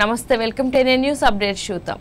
నమస్తే welcome to NA news update చూద్దాం.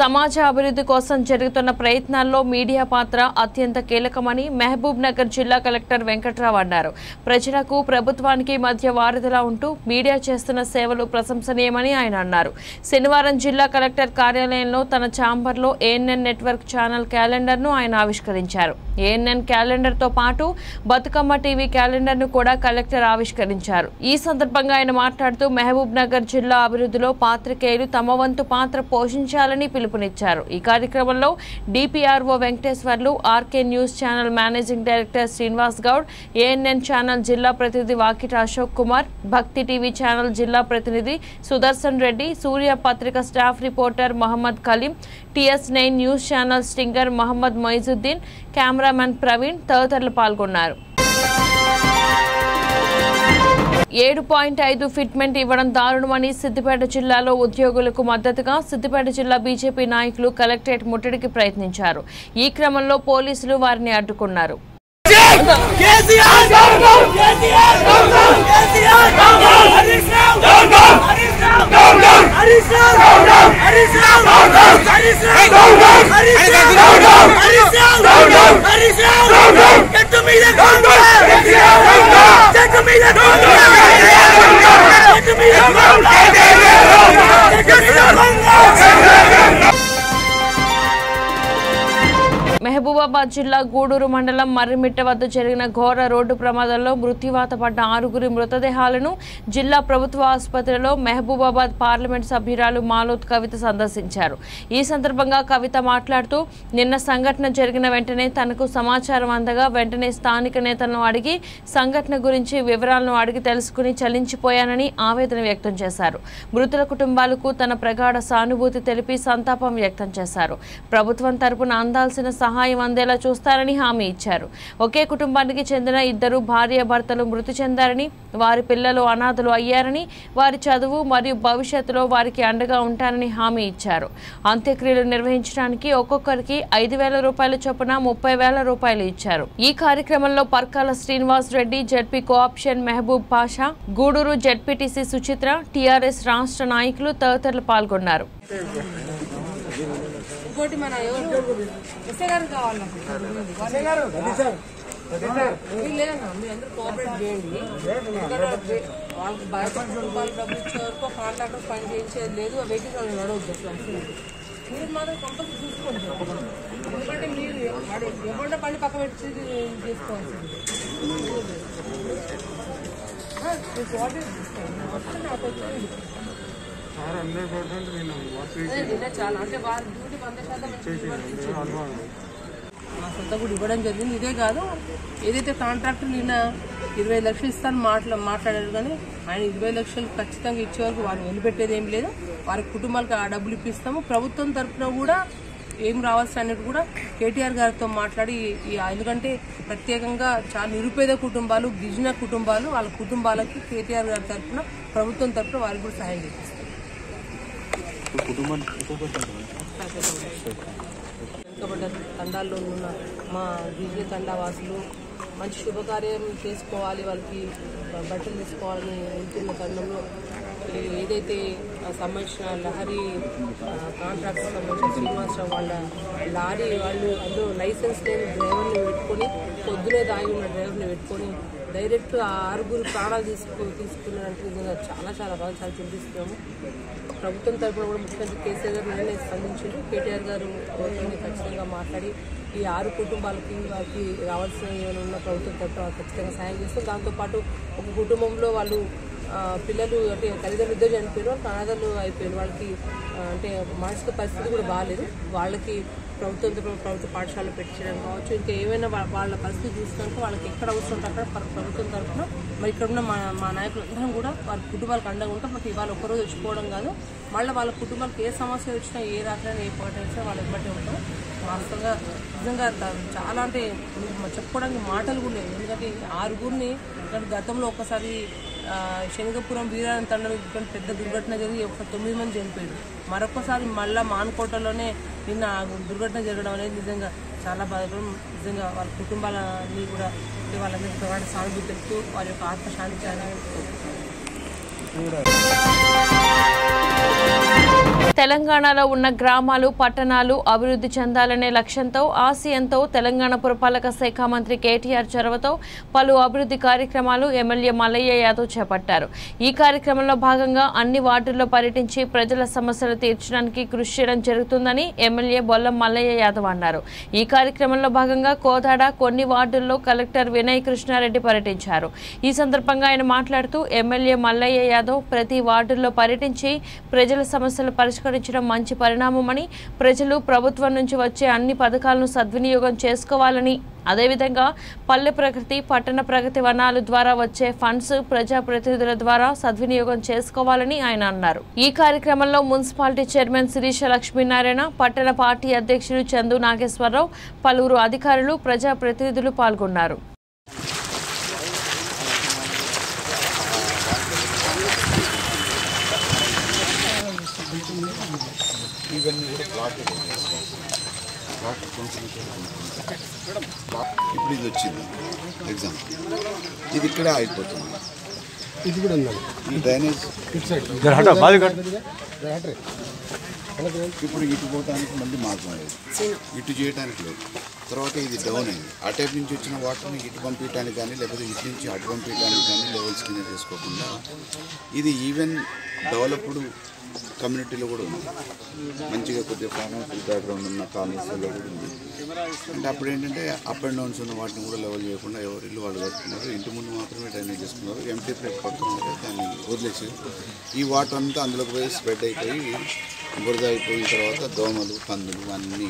సమాజ అభివృద్ధి కోసం జరుగుతున్న ప్రయత్నాల్లో మీడియా పాత్ర అత్యంత కీలకమని మహబూబ్ నగర్ జిల్లా కలెక్టర్ వెంకట్రావు అన్నారు. ప్రజలకు ప్రభుత్వానికి మధ్య వారధిలా ఉంటూ మీడియా చేస్తున్న సేవలు ప్రశంసనీయమని ఆయన అన్నారు. శనివారం జిల్లా కలెక్టర్ కార్యాలయంలో తన ఛాంబర్లో ఏఎన్ఎన్ నెట్వర్క్ ఛానల్ క్యాలెండర్ను ఆయన ఆవిష్కరించారు. ఏఎన్ఎన్ క్యాలెండర్తో పాటు బతుకమ్మ టీవీ క్యాలెండర్ను కూడా కలెక్టర్ ఆవిష్కరించారు. ఈ సందర్భంగా ఆయన మాట్లాడుతూ మహబూబ్ నగర్ జిల్లా అభివృద్ధిలో పాత్రికేయులు తమ వంతు పాత్ర పోషించాలని పిలుపు పిలుపునిచ్చారు. ఈ కార్యక్రమంలో DPRO Venkateswarlu RK news channel managing director Srinivas Goud ANN channel జిల్లా ప్రతినిధి వాకిట అశోక్ కుమార్ భక్తి టీవీ ఛానల్ జిల్లా ప్రతినిధి Sudarshan Reddy Surya Patrika staff reporter Mohammed Kaleem TS nine news channel stinger Mohammed Moizuddin cameraman Praveen తదితరులు పాల్గొన్నారు. ఏడు పాయింట్ ఐదు ఫిట్మెంట్ ఇవ్వడం దారుణమని సిద్దిపేట జిల్లాలో ఉద్యోగులకు మద్దతుగా సిద్దిపేట జిల్లా బీజేపీ నాయకులు కలెక్టరేట్ ముట్టడికి ప్రయత్నించారు ఈ క్రమంలో పోలీసులు వారిని అడ్డుకున్నారు KCR Get to me the Mahabubabad జిల్లా గూడూరు మండలం మర్రిమిట్ట వద్ద జరిగిన ఘోర రోడ్డు ప్రమాదంలో మృత్యువాత పడ్డ ఆరుగురి మృతదేహాలను జిల్లా ప్రభుత్వ ఆసుపత్రిలో మహబూబాబాద్ పార్లమెంట్ సభ్యురాలు మాలోత్ కవిత సందర్శించారు. ఈ సందర్భంగా కవిత మాట్లాడుతూ నిన్న సంఘటన జరిగిన వెంటనే తనకు సమాచారం అందగా వెంటనే స్థానిక నేతలను అడిగి సంఘటన గురించి వివరాలను అడిగి తెలుసుకుని చలించిపోయానని ఆవేదన వ్యక్తం చేశారు. మృతుల కుటుంబాలకు తన ప్రగాఢ సానుభూతి తెలిపి సంతాపం వ్యక్తం చేశారు. ప్రభుత్వం తరపున అందాల్సిన సహాయం అందేలా చూస్తారని హామీ ఇచ్చారు. ఒకే కుటుంబానికి చెందిన ఇద్దరు భార్య భర్తలు మృతి చెందారని వారి పిల్లలు అనాథలు అయ్యారని వారి చదువు మరియు భవిష్యత్తులో వారికి అండగా ఉంటానని హామీ ఇచ్చారు. అంత్యక్రియలు నిర్వహించడానికి ఒక్కొక్కరికి ఐదు వేల రూపాయల చొప్పున ముప్పై వేల రూపాయలు ఇచ్చారు. ఈ కార్యక్రమంలో Parkala Srinivas Reddy ZP cooption Mehboob Pasha Gudur ZPTC Suchitra TRS రాష్ట్ర నాయకులు తదితరులు పాల్గొన్నారు. ఇంకోటి మన ఎవరు? గారు కావాలి? కోఆపరేట్ చేయండి. ఇక్కడ వే- వాళ్ళకి బయట వాళ్ళు డబ్బులు ఇచ్చే వరకు కాంట్రాక్టర్ పని చేయించేది లేదు. ఆ వెహికల్స్ వాళ్ళు నడవద్దు అసలు అసలు. మీరు మాత్రం కంపల్సరీ చూసుకోండి. ఎందుకంటే మీరు ఎవరి పని పక్క పెట్టి చేసుకోవాల్సింది. కోఆపరేట్ చేసుకోండి వస్తే నాకు వచ్చింది అదే నిన్న చాలా అంటే వారి డ్యూటీ వంద శాతం ఇచ్చారు. మా సొంత కూడా ఇవ్వడం జరిగింది. ఇదే కాదు ఏదైతే కాంట్రాక్టులు నిన్న ఇరవై లక్షలు ఇస్తాను మాట్లా మాట్లాడారు కానీ ఆయన ఇరవై లక్షలు ఖచ్చితంగా ఇచ్చే వరకు వారు వదిలిపెట్టేది ఏం లేదు. వారి కుటుంబాలకు ఆ డబ్బులు ఇప్పిస్తాము. ప్రభుత్వం తరఫున కూడా ఏం రావాల్సిన అన్నట్టు కూడా కేటీఆర్ గారితో మాట్లాడి ఈ ఎందుకంటే ప్రత్యేకంగా చాలా నిరుపేద కుటుంబాలు గిరిజన కుటుంబాలు వాళ్ళ కుటుంబాలకి కేటీఆర్ గారి తరఫున ప్రభుత్వం తరఫున వారికి కూడా సహాయం కుటుంబం వెనుకబడ్డ తండాల్లో ఉన్న మా గిరిజన తండావాసులు మంచి శుభకార్యం చేసుకోవాలి వాళ్ళకి బట్టలు తీసుకోవాలని వెళ్తున్న తరుణంలో ఏదైతే సంబంధించిన లహరి కాంట్రాక్ట్ సంబంధించిన శ్రీనివాసరావు వాళ్ళ లారీ వాళ్ళు అందులో లైసెన్స్ లేని డ్రైవర్ని పెట్టుకొని పొద్దునే దాగి ఉన్న డ్రైవర్ని పెట్టుకొని డైరెక్ట్ ఆ ఆరుగురు ప్రాణాలు తీసుకు తీసుకున్నారంటే నిజంగా చాలా చాలా బాగా చాలా చింతిస్తున్నాము ప్రభుత్వం తరపున కూడా ముఖ్యమంత్రి కేసీఆర్ గారు నిన్నే స్పందించారు. కేటీఆర్ గారు ఖచ్చితంగా మాట్లాడి ఈ ఆరు కుటుంబాలకి వారికి రావాల్సిన ఏమైనా ఉన్న ప్రభుత్వం తరఫున ఖచ్చితంగా సాయం చేస్తాం దాంతోపాటు ఒక కుటుంబంలో వాళ్ళు పిల్లలు అంటే తల్లిదండ్రులు ఇద్దరు చనిపోయారు. వాళ్ళకి అనాథలు అయిపోయారు. వాళ్ళకి అంటే మానసిక పరిస్థితి కూడా బాగాలేదు వాళ్ళకి ప్రభుత్వం ప్రభుత్వ పాఠశాలలు పెట్టడం కావచ్చు ఇంకా ఏమైనా వాళ్ళ పరిస్థితి చూసినాక వాళ్ళకి ఎక్కడ అవసరం ఉంటే అక్కడ ప్రభుత్వం తరఫున మరి ఇక్కడ ఉన్న మా మా నాయకులు అందరం కూడా వాళ్ళ కుటుంబాలకు అండగా ఉంటాం. మాకు ఇవాళ ఒక్కరోజు వచ్చిపోవడం కాదు. మళ్ళీ వాళ్ళ కుటుంబాలకు ఏ సమస్య వచ్చినా ఏ రాత్రైనా ఏ పాట వచ్చినా వాళ్ళు ఇవ్వటే ఉంటాం. వాస్తవంగా నిజంగా చాలా అంటే చెప్పుకోవడానికి మాటలు కూడా లేవు. ఎందుకంటే ఆరుగురిని గతంలో ఒకసారి శనగపురం వీరాయణ తండ్రి పెద్ద దుర్ఘటన జరిగి ఒక తొమ్మిది మంది చనిపోయారు. మరొకసారి మళ్ళా మాన్కోటలోనే నిన్న దుర్ఘటన జరగడం అనేది నిజంగా చాలా బాధపడం నిజంగా వాళ్ళ కుటుంబాలని కూడా వాళ్ళందరికీ ప్రగాఢ సానుభూతి తెలుపుతూ వారి యొక్క ఆత్మశాంతి చేయాలని కోరుకుంటున్నాను. తెలంగాణలో ఉన్న గ్రామాలు పట్టణాలు అభివృద్ధి చెందాలనే లక్ష్యంతో ఆసియంతో తెలంగాణ పురపాలక శాఖ మంత్రి కేటీఆర్ చొరవతో పలు అభివృద్ధి కార్యక్రమాలు ఎమ్మెల్యే మల్లయ్య యాదవ్ చేపట్టారు. ఈ కార్యక్రమంలో భాగంగా అన్ని వార్డుల్లో పర్యటించి ప్రజల సమస్యలు తీర్చడానికి కృషి చేయడం జరుగుతుందని ఎమ్మెల్యే బొల్లం మల్లయ్య యాదవ్ అన్నారు. ఈ కార్యక్రమంలో భాగంగా కోదాడ కొన్ని వార్డుల్లో కలెక్టర్ వినయ్ కృష్ణారెడ్డి పర్యటించారు. ఈ సందర్భంగా ఆయన మాట్లాడుతూ ఎమ్మెల్యే మల్లయ్య యాదవ్ ప్రతి వార్డుల్లో పర్యటించి ప్రజల ప్రజల సమస్యలు పరిష్కరించడం మంచి పరిణామమని ప్రజలు ప్రభుత్వం నుంచి వచ్చే అన్ని పథకాలను సద్వినియోగం చేసుకోవాలని అదేవిధంగా పల్లె ప్రగతి పట్టణ ప్రగతి వనాలు ద్వారా వచ్చే ఫండ్స్ ప్రజాప్రతినిధుల ద్వారా సద్వినియోగం చేసుకోవాలని ఆయన అన్నారు. ఈ కార్యక్రమంలో మున్సిపాలిటీ చైర్మన్ శిరీష లక్ష్మీనారాయణ పట్టణ పార్టీ అధ్యక్షులు చందు నాగేశ్వరరావు పలువురు అధికారులు ప్రజాప్రతినిధులు పాల్గొన్నారు. ఇవన్నీ కూడా ఇప్పుడు ఇది వచ్చింది. ఎగ్జాంపుల్ ఇది ఇక్కడే ఆగిపోతుంది. ఇది కూడా ఉందండి ఈ డ్రైనేజ్ ఇప్పుడు ఇటు పోవడానికి మళ్ళీ మార్గం లేదు. ఇటు చేయడానికి లేదు. తర్వాత ఇది డౌన్ అయింది. ఆ టైప్ నుంచి వచ్చిన వాటర్ని ఇటు పంపించడానికి కానీ లేకపోతే ఇటు నుంచి అటు పంపించడానికి కానీ లెవెల్స్ కింద చేసుకోకుండా ఇది ఈవెన్ డెవలప్డ్ కమ్యూనిటీలో కూడా ఉంది. మంచిగా కొద్దిగా ఫైనాన్షియల్ బ్యాక్గ్రౌండ్ ఉన్న కాలనీస్లో కూడా ఉంది. అంటే అప్పుడు ఏంటంటే అప్ అండ్ డౌన్స్ ఉన్న వాటిని కూడా లెవెల్ చేయకుండా ఎవరు ఇల్లు వాళ్ళు కట్టుకున్నారు. ఇంటి ముందు మాత్రమే డ్రైనేజ్ చేసుకున్నారు. ఎంటీ ప్లేట్ పడుతున్నారు దాన్ని వదిలేసి ఈ వాటర్ అంతా అందులోకి పోయి స్ప్రెడ్ అయిపోయి బురద అయిపోయిన తర్వాత దోమలు పందులు అన్నీ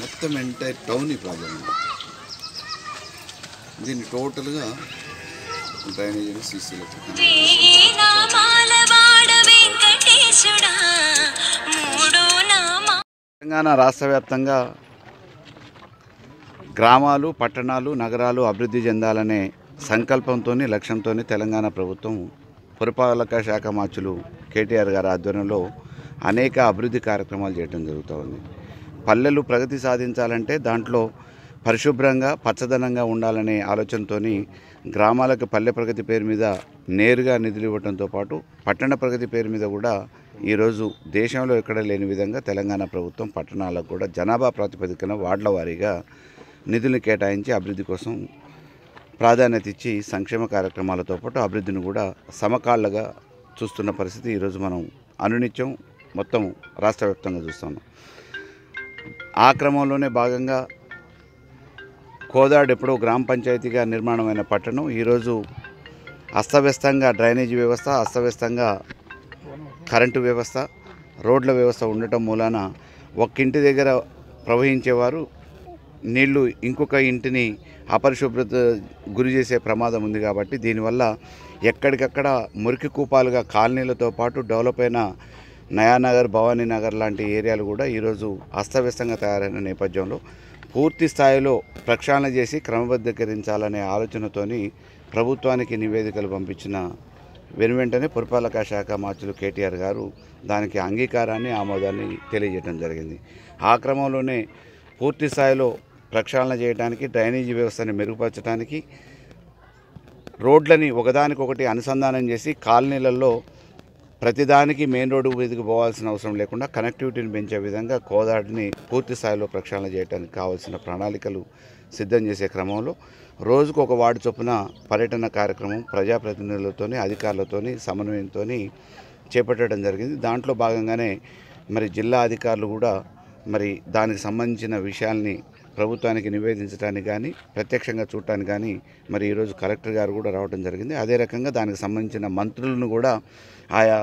మొత్తం ఎంటైర్ టౌన్ ఈ ప్రాబ్లం ఉంది దీన్ని టోటల్గా డ్రైనేజ్ సీసీలకు తెలంగాణ రాష్ట్ర వ్యాప్తంగా గ్రామాలు పట్టణాలు నగరాలు అభివృద్ధి చెందాలనే సంకల్పంతో లక్ష్యంతో తెలంగాణ ప్రభుత్వం పురపాలక శాఖ మార్చులు కేటీఆర్ గారి ఆధ్వర్యంలో అనేక అభివృద్ధి కార్యక్రమాలు చేయడం జరుగుతూ ఉంది పల్లెలు ప్రగతి సాధించాలంటే దాంట్లో పరిశుభ్రంగా పచ్చదనంగా ఉండాలనే ఆలోచనతోని గ్రామాలకు పల్లె ప్రగతి పేరు మీద నేరుగా నిధులు ఇవ్వడంతో పాటు పట్టణ ప్రగతి పేరు మీద కూడా ఈరోజు దేశంలో ఎక్కడ లేని విధంగా తెలంగాణ ప్రభుత్వం పట్టణాలకు కూడా జనాభా ప్రాతిపదికన వార్డుల వారీగా నిధులు కేటాయించి అభివృద్ధి కోసం ప్రాధాన్యత ఇచ్చి సంక్షేమ కార్యక్రమాలతో పాటు అభివృద్ధిని కూడా సమకాళ్ళగా చూస్తున్న పరిస్థితి ఈరోజు మనం అనునిత్యం మొత్తం రాష్ట్ర వ్యాప్తంగా చూస్తున్నాం. ఆ క్రమంలోనే భాగంగా కోదాడు ఎప్పుడో గ్రామ పంచాయతీగా నిర్మాణమైన పట్టణం. ఈరోజు అస్తవ్యస్తంగా డ్రైనేజీ వ్యవస్థ అస్తవ్యస్తంగా కరెంటు వ్యవస్థ రోడ్ల వ్యవస్థ ఉండటం మూలాన ఒక్కింటి దగ్గర ప్రవహించేవారు నీళ్ళు ఇంకొక ఇంటిని అపరిశుభ్రత గురి చేసే ప్రమాదం ఉంది కాబట్టి దీనివల్ల ఎక్కడికక్కడ మురికి కూపాలుగా కాలనీలతో పాటు డెవలప్ అయిన నయానగర్ భవానీ నగర్ లాంటి ఏరియాలు కూడా ఈరోజు అస్తవ్యస్తంగా తయారైన నేపథ్యంలో పూర్తి స్థాయిలో ప్రక్షాళన చేసి క్రమబద్ధీకరించాలనే ఆలోచనతోని ప్రభుత్వానికి నివేదికలు పంపించిన వెను వెంటనే పురపాలక శాఖ మార్చులు కేటీఆర్ గారు దానికి అంగీకారాన్ని ఆమోదాన్ని తెలియజేయడం జరిగింది. ఆ క్రమంలోనే పూర్తి స్థాయిలో ప్రక్షాళన చేయడానికి డ్రైనేజీ వ్యవస్థని మెరుగుపరచడానికి రోడ్లని ఒకదానికొకటి అనుసంధానం చేసి కాలనీలలో ప్రతిదానికి మెయిన్ రోడ్డు మీదకి పోవాల్సిన అవసరం లేకుండా కనెక్టివిటీని పెంచే విధంగా కోదాడిని పూర్తి స్థాయిలో ప్రక్షాళన చేయడానికి కావాల్సిన ప్రణాళికలు సిద్ధం చేసే క్రమంలో రోజుకు ఒక వార్డు చొప్పున పర్యటన కార్యక్రమం ప్రజాప్రతినిధులతోని అధికారులతోని సమన్వయంతో చేపట్టడం జరిగింది. దాంట్లో భాగంగానే మరి జిల్లా అధికారులు కూడా మరి దానికి సంబంధించిన విషయాల్ని ప్రభుత్వానికి నివేదించడానికి కానీ ప్రత్యక్షంగా చూడటానికి కానీ మరి ఈరోజు కలెక్టర్ గారు కూడా రావడం జరిగింది. అదే రకంగా దానికి సంబంధించిన మంత్రులను కూడా ఆయా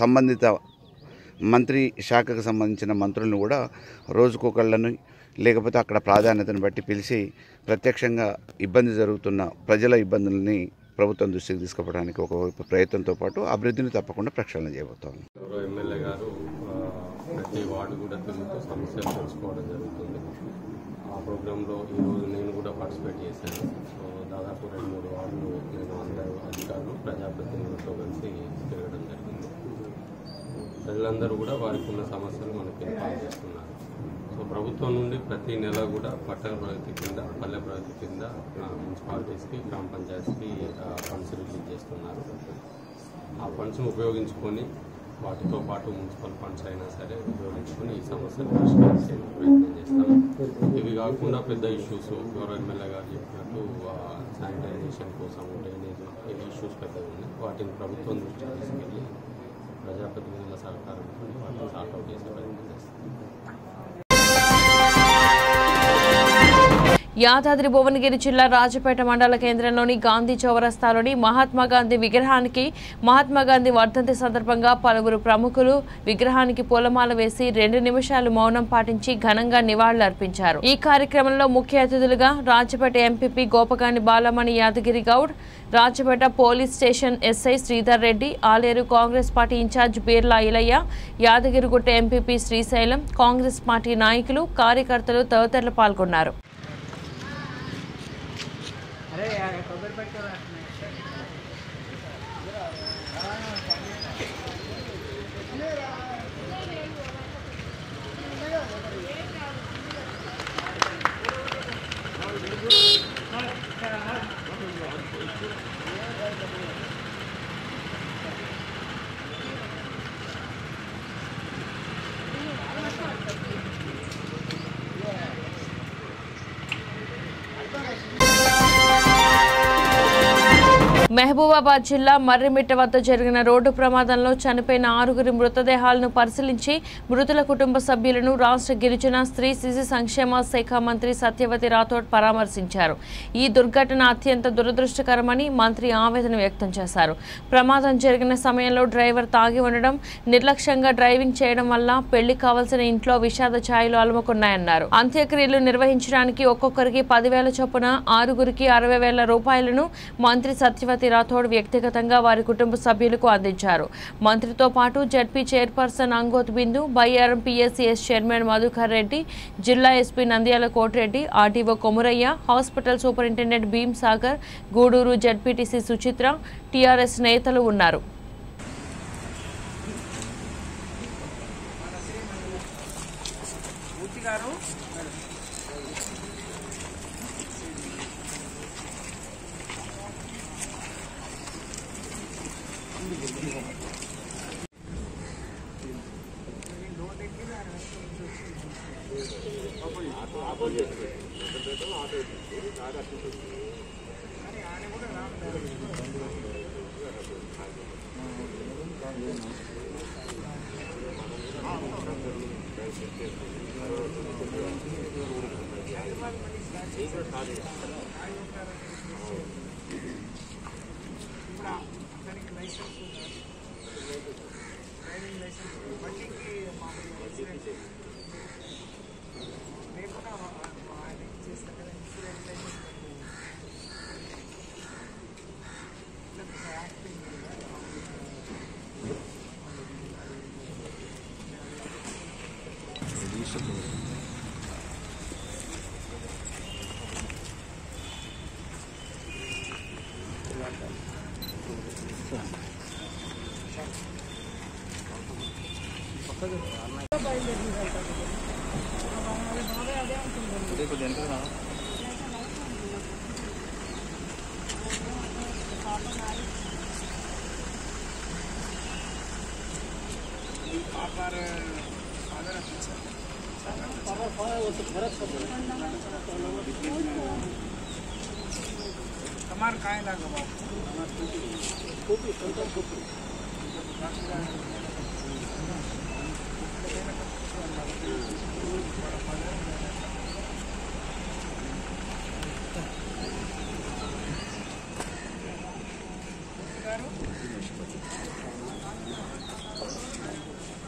సంబంధిత మంత్రి శాఖకు సంబంధించిన మంత్రులను కూడా రోజుకొకళ్ళను లేకపోతే అక్కడ ప్రాధాన్యతను బట్టి పిలిచి ప్రత్యక్షంగా ఇబ్బంది జరుగుతున్న ప్రజల ఇబ్బందుల్ని ప్రభుత్వం దృష్టికి తీసుకుపోవడానికి ఒకవైపు ప్రయత్నంతో పాటు అభివృద్ధిని తప్పకుండా ప్రక్షాళన చేయబోతాం ఎమ్మెల్యే గారు ప్రతి వార్డు కూడా తిరుగుతూ సమస్యలు తెలుసుకోవడం జరుగుతుంది. ఆ ప్రోగ్రాంలో ఈరోజు నేను కూడా పార్టిసిపేట్ చేశాను. సో దాదాపు రెండు మూడు వార్డులు నేను అందరూ అధికారులు ప్రజాప్రతినిధులతో కలిసి తిరగడం జరిగింది. ప్రజలందరూ కూడా వారికి ఉన్న సమస్యలు మనకి ఇన్ఫార్మ్ చేస్తున్నారు ప్రభుత్వం నుండి ప్రతి నెల కూడా పట్టణ ప్రగతి కింద పల్లె ప్రగతి కింద మున్సిపాలిటీస్కి గ్రామ పంచాయతీస్కి ఫండ్స్ రిలీజ్ చేస్తున్నారు. ఆ ఫండ్స్ను ఉపయోగించుకొని వాటితో పాటు మున్సిపల్ ఫండ్స్ అయినా సరే ఉపయోగించుకొని ఈ సమస్యను పరిష్కరించే ప్రయత్నం చేస్తాం ఇవి కాకుండా పెద్ద ఇష్యూస్ గౌరవ ఎమ్మెల్యే గారు చెప్పినట్టు శానిటైజేషన్ కోసం డ్రైనేజ్ ఇష్యూస్ పెద్దగా ఉన్నాయి. వాటిని ప్రభుత్వం దృష్టికి తీసుకెళ్ళి ప్రజాప్రతినిధుల సహకారంతో వాటిని సార్ట్అవుట్ చేసే ప్రయత్నం చేస్తాం యాదాద్రి భువనగిరి జిల్లా రాజపేట మండల కేంద్రంలోని గాంధీ చౌరస్తాలోని మహాత్మా గాంధీ విగ్రహానికి మహాత్మా గాంధీ వర్ధంతి సందర్భంగా పలువురు ప్రముఖులు విగ్రహానికి పూలమాల వేసి రెండు నిమిషాలు మౌనం పాటించి ఘనంగా నివాళులర్పించారు. ఈ కార్యక్రమంలో ముఖ్య అతిథులుగా Rajapet MPP Gopagani Balamani Yadagiri Goud Rajapet police station SI Sridhar Reddy Aleru Congress party incharge Beerla Ilaiah Yadagirigutta MPP Srisailam Congress party నాయకులు కార్యకర్తలు తదితరులు పాల్గొన్నారు. మహబూబాబాద్ జిల్లా మర్రిమిట్ట వద్ద జరిగిన రోడ్డు ప్రమాదంలో చనిపోయిన ఆరుగురి మృతదేహాలను పరిశీలించి మృతుల కుటుంబ సభ్యులను రాష్ట్ర గిరిజన స్త్రీ శిశు సంక్షేమ శాఖ మంత్రి సత్యవతి రాథోడ్ పరామర్శించారు. ఈ దుర్ఘటన అత్యంత దురదృష్టకరమని మంత్రి ఆవేదన వ్యక్తం చేశారు. ప్రమాదం జరిగిన సమయంలో డ్రైవర్ తాగి ఉండడం నిర్లక్ష్యంగా డ్రైవింగ్ చేయడం వల్ల పెళ్ళి కావలసిన ఇంట్లో విషాద ఛాయలు అలుముకున్నాయన్నారు. అంత్యక్రియలు నిర్వహించడానికి ఒక్కొక్కరికి పదివేల చొప్పున ఆరుగురికి అరవై వేల రూపాయలను మంత్రి సత్యవతి రాథోడ్ వ్యక్తిగతంగా వారి కుటుంబ సభ్యులకు అందించారు. మంత్రితో పాటు ZP chairperson Angoth Bindu Bayyaram PSCS chairman Madhukar Reddy జిల్లా SP Nandyala Kotireddy RTO Komuraiah hospital superintendent Bheem Sagar Gudur ZPTC Suchitra TRS నేతలు ఉన్నారు. These are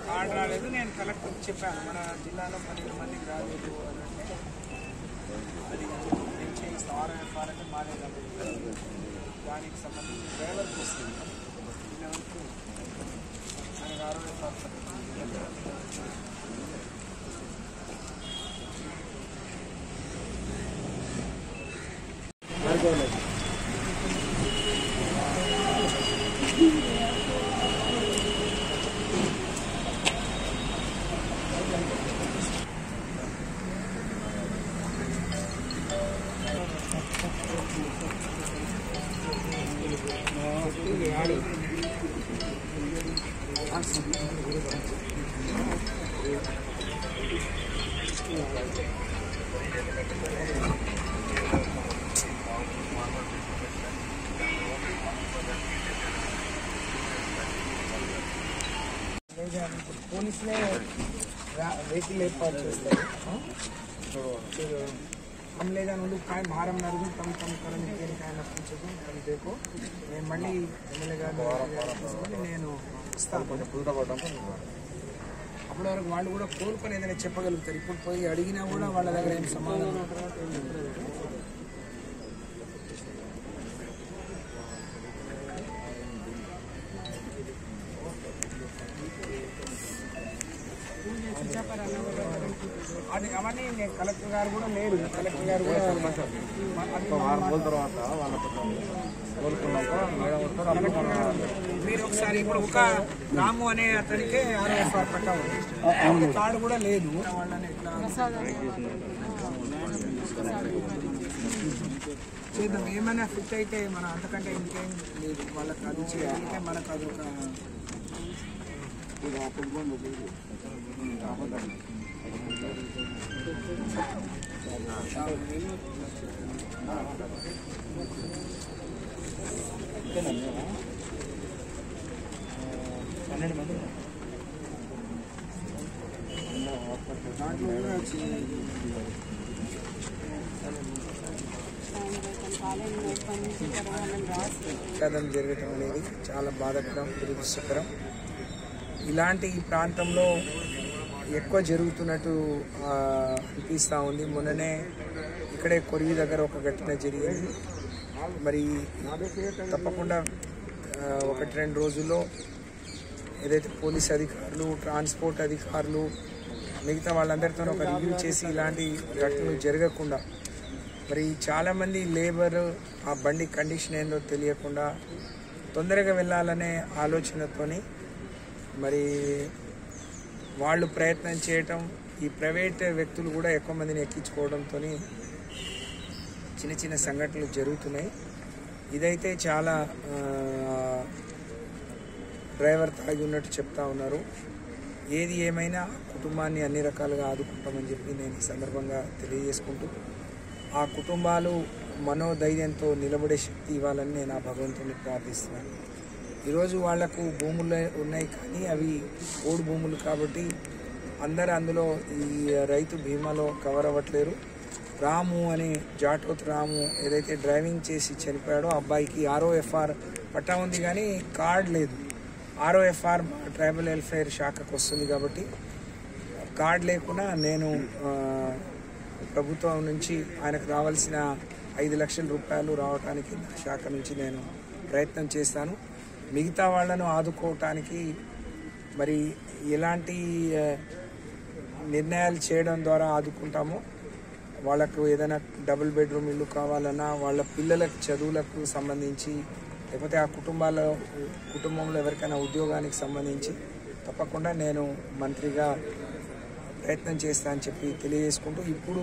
కార్డు రాలేదు నేను కలెక్టర్ చెప్పాను మన జిల్లాలో పన్నెండు మందికి రాలేదు అని అంటే అది నేను చేయిస్తాను ఆర్ఎఫ్ఆర్ అంటే మారే కాబట్టి దానికి సంబంధించి డ్రైవర్కి వస్తుంది దీనివరకు మనకి పోలీసులే వెహికల్ ఏర్పాటు చేస్తారు. हम ले जाने काय भारम नरगू कम कम करन ఏం काय నప్పించదు అని దేకో నేను మళ్ళీ ఎమ్మెల్యే గారు నేను ఇస్తాను. కొంచెం పుల్టా కొట్టడం వరకు వాళ్ళు కూడా కోలుకొని ఏదైనా చెప్పగలుగుతారు. ఇప్పుడు పోయి అడిగినా కూడా వాళ్ళ దగ్గర ఏం సమాధానం? అది అవన్నీ నేను కలెక్టర్ గారు కూడా లేరు. కలెక్టర్ గారు కూడా అది కలెక్టర్ గారు మీరు ఒకసారి ఇప్పుడు ఒక రాము అనే అతనికే పట్టా ఉంది. కార్డు కూడా లేదు. చేద్దాం. ఏమైనా ఫిట్ అయితే మన అంతకంటే ఇంకేం లేదు. వాళ్ళకి అది చేయాలంటే మనకు అది ఒక దాంట్లో కూడా కథం జరగటం అనేది చాలా బాధాకరం దురదృష్టకరం. ఇలాంటి ఈ ప్రాంతంలో ఎక్కువ జరుగుతున్నట్టు అనిపిస్తూ ఉంది. మొన్ననే ఇక్కడే కొరివి దగ్గర ఒక ఘటన జరిగింది. మరి తప్పకుండా ఒకటి రెండు రోజుల్లో ఏదైతే పోలీస్ అధికారులు ట్రాన్స్పోర్ట్ అధికారులు మిగతా వాళ్ళందరితో ఒక రివ్యూ చేసి ఇలాంటి ఘటనలు జరగకుండా మరి చాలామంది లేబర్ ఆ బండి కండిషన్ ఏందో తెలియకుండా తొందరగా వెళ్ళాలనే ఆలోచనతోని మరి వాళ్ళు ప్రయత్నం చేయటం ఈ ప్రైవేట్ వ్యక్తులు కూడా ఎక్కువ మందిని ఎక్కించుకోవడంతో చిన్న చిన్న సంఘటనలు జరుగుతున్నాయి. ఇదైతే చాలా డ్రైవర్ తాగి ఉన్నట్టు చెప్తా ఉన్నారు. ఏది ఏమైనా కుటుంబాన్ని అన్ని రకాలుగా ఆదుకుంటామని చెప్పి నేను ఈ సందర్భంగా తెలియజేసుకుంటూ ఆ కుటుంబాలు మనోధైర్యంతో నిలబడే శక్తి ఇవ్వాలని నేను ఆ భగవంతుని ప్రార్థిస్తున్నాను. ఈరోజు వాళ్ళకు భూములు ఉన్నాయి కానీ అవి ఓడు భూములు కాబట్టి అందరు అందులో ఈ రైతు బీమాలో కవర్ అవ్వట్లేరు. రాము అని జాటోత్ రాము ఏదైతే డ్రైవింగ్ చేసి చనిపోయాడో అబ్బాయికి ఆర్ఓఎఫ్ఆర్ పట్టా ఉంది కానీ కార్డ్ లేదు. ఆర్ఓఎఫ్ఆర్ ట్రైబల్ వెల్ఫేర్ శాఖకు వస్తుంది కాబట్టి కార్డ్ లేకుండా నేను ప్రభుత్వం నుంచి ఆయనకు రావాల్సిన ఐదు లక్షల రూపాయలు రావడానికి నా శాఖ నుంచి నేను ప్రయత్నం చేస్తాను. మిగతా వాళ్ళను ఆదుకోవటానికి మరి ఎలాంటి నిర్ణయాలు చేయడం ద్వారా ఆదుకుంటామో వాళ్ళకు ఏదైనా డబుల్ బెడ్రూమ్ ఇల్లు కావాలన్నా వాళ్ళ పిల్లలకు చదువులకు సంబంధించి లేకపోతే ఆ కుటుంబాల్లో కుటుంబంలో ఎవరికైనా ఉద్యోగానికి సంబంధించి తప్పకుండా నేను మంత్రిగా ప్రయత్నం చేస్తా అని చెప్పి తెలియజేసుకుంటూ ఇప్పుడు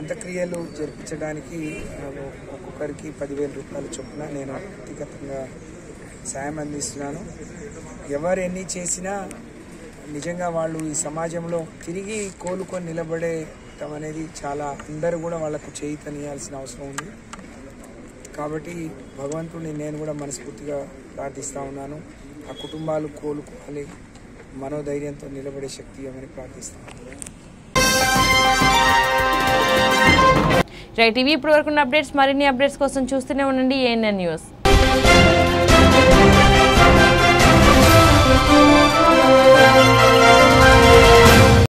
అంత్యక్రియలు జరిపించడానికి ఒక్కొక్కరికి పదివేల రూపాయల చొప్పున నేను వ్యక్తిగతంగా సాయం అందిస్తున్నాను. ఎవరు ఎన్ని చేసినా నిజంగా వాళ్ళు ఈ సమాజంలో తిరిగి కోలుకొని నిలబడేటం అనేది చాలా అందరూ కూడా వాళ్ళకు చేయితనియాల్సిన అవసరం ఉంది. కాబట్టి భగవంతుడిని నేను కూడా మనస్ఫూర్తిగా ప్రార్థిస్తూ ఉన్నాను. ఆ కుటుంబాలు కోలుకోవాలి మనోధైర్యంతో నిలబడే శక్తి ఇవ్వమని ప్రార్థిస్తున్నాను రైట్ ఇవి ఇప్పుడు వరకు అప్డేట్స్. మరిన్ని అప్డేట్స్ కోసం చూస్తూనే ఉండండి. ANN news.